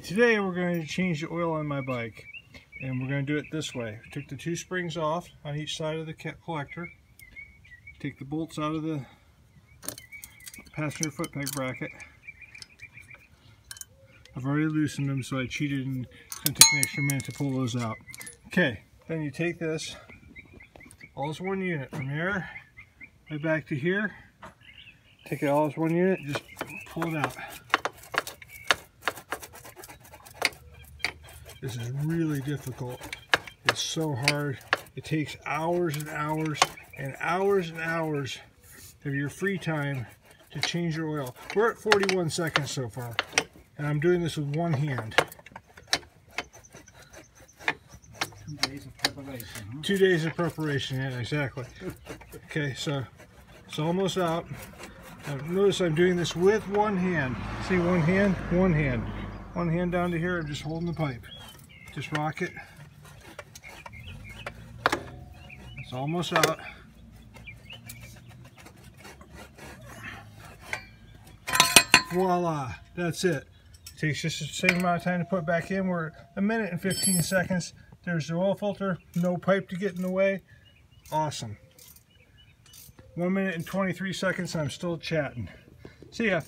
Today we're going to change the oil on my bike and we're going to do it this way. Took the two springs off on each side of the collector. Take the bolts out of the passenger foot peg bracket. I've already loosened them so I cheated and it's going to take an extra minute to pull those out. Okay, then you take this, all as one unit from here right back to here. Take it all as one unit, just pull it out. This is really difficult. It's so hard. It takes hours and hours and hours and hours of your free time to change your oil. We're at 41 seconds so far, and I'm doing this with one hand. Two days of preparation, huh? Two days of preparation, yeah, exactly. Okay, so it's almost out. Now, notice I'm doing this with one hand. See, one hand, one hand. One hand down to here, I'm just holding the pipe. Just rock it. It's almost out. Voila, that's it. Takes just the same amount of time to put back in. We're a minute and 15 seconds. There's the oil filter, no pipe to get in the way. Awesome. One minute and 23 seconds, I'm still chatting. See ya.